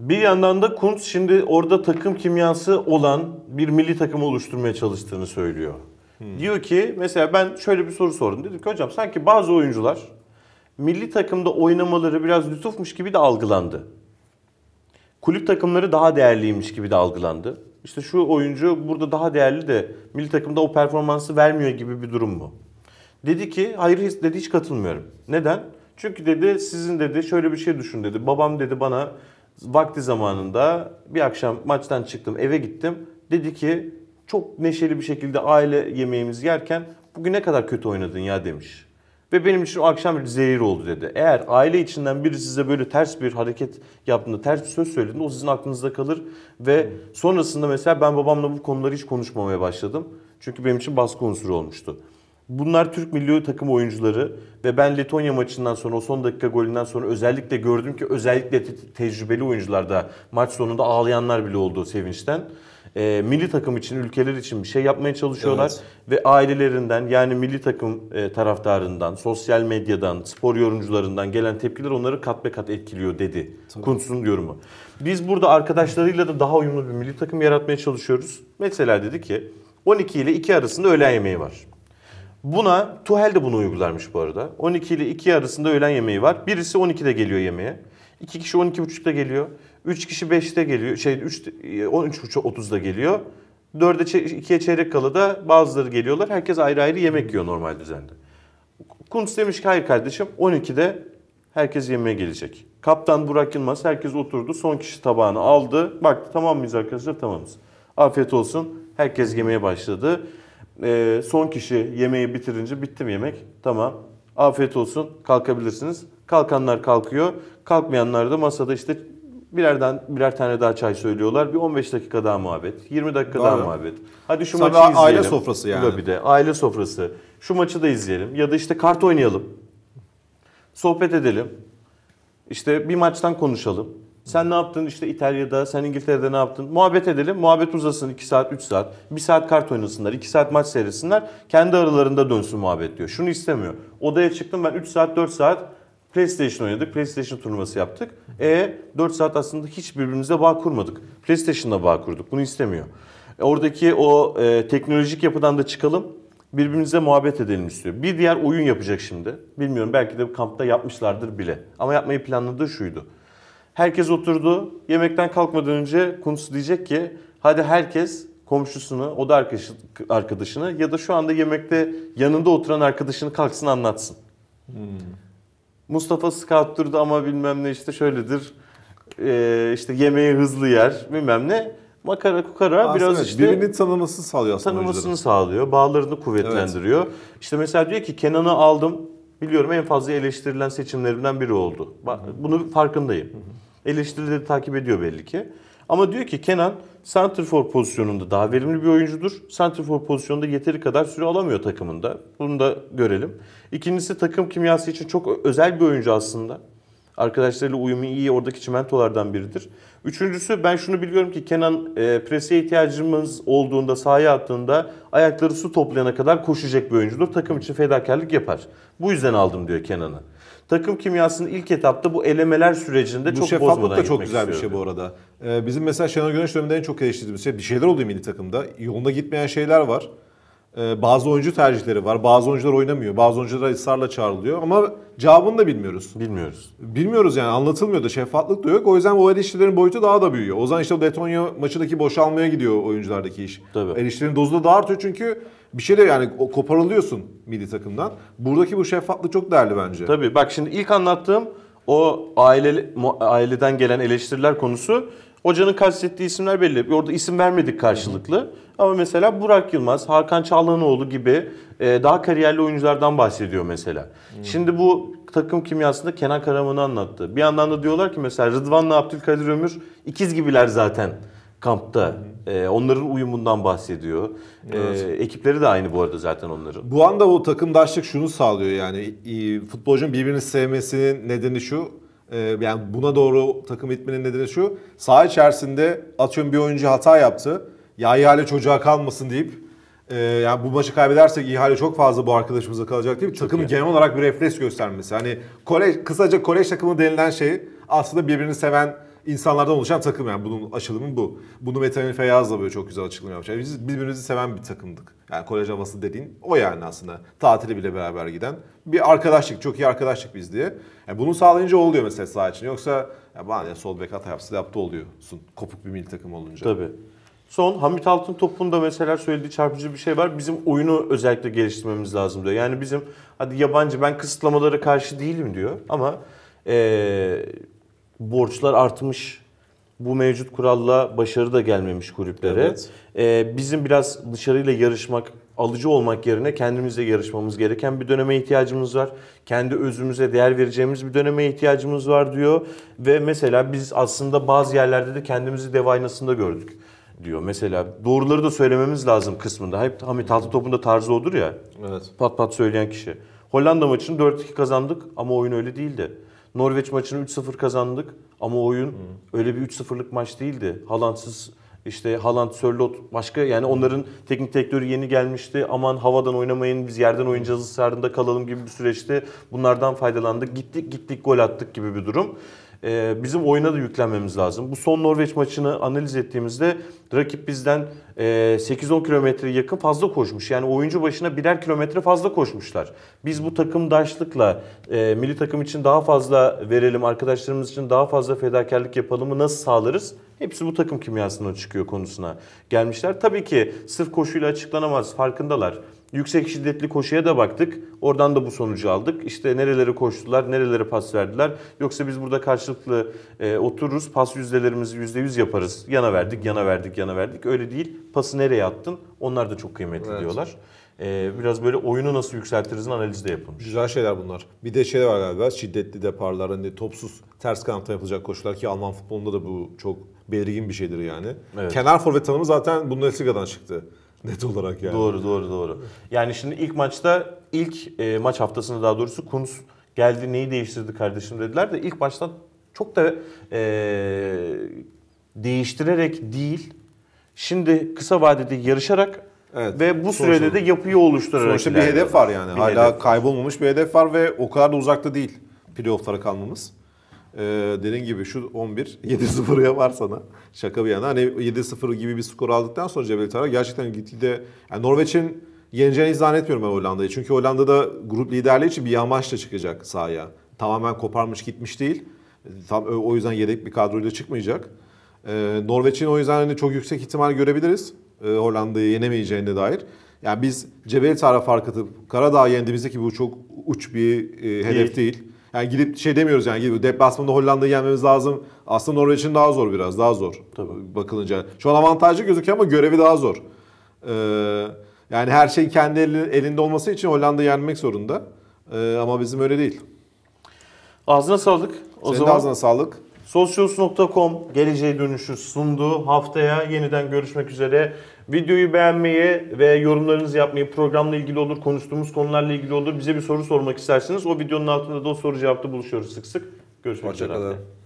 Bir yandan da Kuntz şimdi orada takım kimyası olan bir milli takım oluşturmaya çalıştığını söylüyor. Diyor ki mesela ben şöyle bir soru sordum. Dedim ki hocam sanki bazı oyuncular milli takımda oynamaları biraz lütufmuş gibi de algılandı. Kulüp takımları daha değerliymiş gibi de algılandı. İşte şu oyuncu burada daha değerli de milli takımda o performansı vermiyor gibi bir durum mu? Dedi ki hayır dedi hiç katılmıyorum. Neden? Çünkü dedi sizin dedi şöyle bir şey düşün dedi. Babam dedi bana vakti zamanında bir akşam maçtan çıktım eve gittim. Dedi ki çok neşeli bir şekilde aile yemeğimizi yerken bugün ne kadar kötü oynadın ya demiş. Ve benim için o akşam bir zehir oldu dedi. Eğer aile içinden biri size böyle ters bir hareket yaptığında, ters bir söz söylediğinde o sizin aklınızda kalır. Ve sonrasında mesela ben babamla bu konuları hiç konuşmamaya başladım. Çünkü benim için baskı unsuru olmuştu. Bunlar Türk milli takım oyuncuları ve ben Letonya maçından sonra o son dakika golünden sonra özellikle gördüm ki özellikle te- tecrübeli oyuncularda maç sonunda ağlayanlar bile oldu sevinçten. Ee, milli takım için, ülkeler için bir şey yapmaya çalışıyorlar Evet. ve ailelerinden yani milli takım e, taraftarından, sosyal medyadan, spor yorumcularından gelen tepkiler onları kat be kat etkiliyor dedi. Kuntz'un yorumu. Biz burada arkadaşlarıyla da daha uyumlu bir milli takım yaratmaya çalışıyoruz. Mesela dedi ki 12 ile 2 arasında öğlen yemeği var. Buna Tuhel de bunu uygularmış bu arada. 12 ile 2 arasında öğlen yemeği var. Birisi 12'de geliyor yemeğe. 2 kişi 12.30'da geliyor. 3 kişi 5'te geliyor. Şey 3 13.30'da geliyor. 4'e 2'ye çeyrek kala da bazıları geliyorlar. Herkes ayrı ayrı yemek yiyor normal düzende. Kuntz demiş ki hayır kardeşim 12'de herkes yemeğe gelecek. Kaptan Burak Yılmaz herkes oturdu. Son kişi tabağını aldı. Baktı tamam mıyız arkadaşlar? Tamamız. Afiyet olsun. Herkes yemeye başladı. Ee, son kişi yemeği bitirince bitti mi yemek? Tamam. Afiyet olsun. Kalkabilirsiniz. Kalkanlar kalkıyor. Kalkmayanlar da masada işte birerden birer tane daha çay söylüyorlar. Bir 15 dakika daha muhabbet. 20 dakika daha Doğru. muhabbet. Hadi şu Tabii maçı izleyelim. aile sofrası yani. Bir de aile sofrası. Şu maçı da izleyelim. Ya da işte kart oynayalım. Sohbet edelim. İşte bir maçtan konuşalım. Sen ne yaptın işte İtalya'da, sen İngiltere'de ne yaptın? Muhabbet edelim. Muhabbet uzasın 2 saat, 3 saat. 1 saat kart oynasınlar, 2 saat maç seyretsinler. Kendi aralarında dönsün muhabbet diyor. Şunu istemiyor. Odaya çıktım ben 3 saat, 4 saat PlayStation oynadık. PlayStation turnuvası yaptık. E 4 saat aslında hiç birbirimize bağ kurmadık. PlayStation'la bağ kurduk. Bunu istemiyor. E, Oradaki o e, teknolojik yapıdan da çıkalım. Birbirimize muhabbet edelim istiyor. Bir diğer oyun yapacak şimdi. Bilmiyorum belki de kampta yapmışlardır bile. Ama yapmayı planladığı şuydu. Herkes oturdu. Yemekten kalkmadan önce Kuntz diyecek ki hadi herkes komşusunu, oda arkadaşı, arkadaşını ya da şu anda yemekte yanında oturan arkadaşını kalksın anlatsın. Mustafa scout'turdu ama bilmem ne işte şöyledir. Ee, işte yemeği hızlı yer bilmem ne. Makara kukara Aslında biraz evet, işte birbirini tanıması sağlıyor aslında tanımasını oyuncuların. sağlıyor. Bağlarını kuvvetlendiriyor. İşte mesela diyor ki Kenan'ı aldım. Biliyorum en fazla eleştirilen seçimlerimden biri oldu. Bunu farkındayım. Eleştirileri takip ediyor belli ki. Ama diyor ki Kenan Santrfor pozisyonunda daha verimli bir oyuncudur. Santrfor pozisyonunda yeteri kadar süre alamıyor takımında. Bunu da görelim. İkincisi takım kimyası için çok özel bir oyuncu aslında. Arkadaşlarıyla uyumu iyi oradaki çimentolardan biridir. Üçüncüsü ben şunu biliyorum ki Kenan e, prese ihtiyacımız olduğunda sahaya attığında ayakları su toplayana kadar koşacak bir oyuncudur. Takım için fedakarlık yapar. Bu yüzden aldım diyor Kenan'ı. Takım kimyasının ilk etapta bu elemeler sürecinde Bu çok şeffaflık bozmadan da çok güzel bir şey bu arada. Ee, bizim mesela Şenol Güneş döneminde en çok eleştirdiğimiz şey bir şeyler oluyor milli takımda. Yolunda gitmeyen şeyler var. Ee, bazı oyuncu tercihleri var. Bazı oyuncular oynamıyor. Bazı oyuncular ısrarla çağrılıyor. Ama cevabını da bilmiyoruz. Bilmiyoruz. Bilmiyoruz yani anlatılmıyor da şeffaflık da yok. O yüzden o eleştirilerin boyutu daha da büyüyor. O zaman işte o Letonya maçındaki boşalmaya gidiyor oyunculardaki iş. Tabii. Eleştirilerin dozu da daha artıyor çünkü bir şeyler yani o koparılıyorsun milli takımdan. Buradaki bu şeffaflık çok değerli bence. Tabii bak şimdi ilk anlattığım o aile aileden gelen eleştiriler konusu hocanın kastettiği isimler belli. Orada isim vermedik karşılıklı. Ama mesela Burak Yılmaz, Hakan Çağlanoğlu gibi e, daha kariyerli oyunculardan bahsediyor mesela. Şimdi bu takım kimyasında Kenan Karaman'ı anlattı. Bir yandan da diyorlar ki mesela Rıdvan'la Abdülkadir Ömür ikiz gibiler zaten kampta. E, onların uyumundan bahsediyor. E, ekipleri de aynı bu arada zaten onların. Bu anda o takımdaşlık şunu sağlıyor yani iyi, futbolcunun birbirini sevmesinin nedeni şu. e, Yani buna doğru takım itmenin nedeni şu. Saha içerisinde atıyorum bir oyuncu hata yaptı. Ya ihale çocuğa kalmasın deyip e, yani bu maçı kaybedersek ihale çok fazla bu arkadaşımıza kalacak deyip takımın iyi. genel olarak bir refleks göstermesi. Hani kolej, kısaca kolej takımı denilen şey aslında birbirini seven insanlardan oluşan takım yani bunun açılımı bu. Bunu Metehan Feyyaz da böyle çok güzel açıklama yapmış. Yani biz birbirimizi seven bir takımdık. Yani kolej havası dediğin o yani aslında. Tatili bile beraber giden bir arkadaşlık, çok iyi arkadaşlık biz diye. Yani bunu sağlayınca oluyor mesela saha için. Yoksa ya bana ne sol bek hata yapsa yaptı oluyorsun. Kopuk bir milli takım olunca. Tabii. Son Hamit Altın Top'un da mesela söylediği çarpıcı bir şey var. Bizim oyunu özellikle geliştirmemiz lazım diyor. Yani bizim hadi yabancı ben kısıtlamalara karşı değilim diyor ama eee, borçlar artmış. Bu mevcut kuralla başarı da gelmemiş kulüplere. Evet. Eee, bizim biraz dışarıyla yarışmak, alıcı olmak yerine kendimizle yarışmamız gereken bir döneme ihtiyacımız var. Kendi özümüze değer vereceğimiz bir döneme ihtiyacımız var diyor. Ve mesela biz aslında bazı yerlerde de kendimizi dev aynasında gördük diyor. Mesela doğruları da söylememiz lazım kısmında. Hep Hamit Altıntop'un da tarzı odur ya. Evet. Pat pat söyleyen kişi. Hollanda maçını 4-2 kazandık ama oyun öyle değildi. Norveç maçını 3-0 kazandık ama oyun öyle bir 3-0'lık maç değildi. Haaland'sız işte Haaland, Sörloth başka yani onların teknik direktörü yeni gelmişti. Aman havadan oynamayın biz yerden oynayacağız ısrarında kalalım gibi bir süreçte bunlardan faydalandık. Gittik gittik gol attık gibi bir durum. Ee, bizim oyuna da yüklenmemiz lazım. Bu son Norveç maçını analiz ettiğimizde rakip bizden e, 8-10 kilometreye yakın fazla koşmuş. Yani oyuncu başına birer kilometre fazla koşmuşlar. Biz bu takımdaşlıkla e, milli takım için daha fazla verelim, arkadaşlarımız için daha fazla fedakarlık yapalımı nasıl sağlarız? Hepsi bu takım kimyasından çıkıyor konusuna gelmişler. Tabii ki sırf koşuyla açıklanamaz, farkındalar. Yüksek şiddetli koşuya da baktık. Oradan da bu sonucu aldık. İşte nerelere koştular, nerelere pas verdiler. Yoksa biz burada karşılıklı e, otururuz, pas yüzdelerimizi yüzde yüz yaparız. Yana verdik, yana verdik, yana verdik. Öyle değil. Pası nereye attın? Onlar da çok kıymetli Evet. diyorlar. E, biraz böyle oyunu nasıl yükseltirizin analizi de yapılmış. Güzel şeyler bunlar. Bir de şey var galiba şiddetli deparlar hani topsuz ters kanatta yapılacak koşular ki Alman futbolunda da bu çok belirgin bir şeydir yani. Evet. Kenar forvet tanımı zaten Bundesliga'dan çıktı. Net olarak yani. Doğru doğru doğru. Yani şimdi ilk maçta ilk e, maç haftasında daha doğrusu Kunz geldi neyi değiştirdi kardeşim dediler de ilk maçta çok da e, değiştirerek değil şimdi kısa vadede yarışarak Evet. ve bu Sonuçta- sürede de yapıyı oluşturarak Sonuçta bir hedef var yani. Bir Hala hedef. kaybolmamış bir hedef var ve o kadar da uzakta değil playoff'lara kalmamız. Ee, dediğin gibi şu 11 7-0 yapar sana. Şaka bir yana. Hani 7-0 gibi bir skor aldıktan sonra Cebel Tara gerçekten gitgide yani Norveç'in yeneceğini zannetmiyorum ben Hollanda'yı. Çünkü Hollanda'da grup liderliği için bir yamaçla çıkacak sahaya. Tamamen koparmış gitmiş değil. Tam o yüzden yedek bir kadroyla çıkmayacak. Ee, Norveç'in o yüzden hani çok yüksek ihtimal görebiliriz. Ee, Hollanda'yı yenemeyeceğine dair. Yani biz Cebel Tar'a fark atıp Karadağ yendiğimizde bu çok uç bir e, hedef değil. Yani gidip şey demiyoruz yani gidip deplasmanda Hollanda'yı yenmemiz lazım. Aslında Norveç'in daha zor biraz daha zor Tabii. bakılınca. Şu an avantajlı gözüküyor ama görevi daha zor. Ee, yani her şey kendi eli- elinde olması için Hollanda'yı yenmek zorunda. Ee, ama bizim öyle değil. Ağzına sağlık. O Senin de zaman ağzına sağlık. Socios.com geleceğe dönüşü sundu. Haftaya yeniden görüşmek üzere. Videoyu beğenmeyi ve yorumlarınızı yapmayı programla ilgili olur, konuştuğumuz konularla ilgili olur. Bize bir soru sormak isterseniz o videonun altında da o soru cevapta buluşuyoruz sık sık. Görüşmek üzere. Hoşçakalın. haftaya.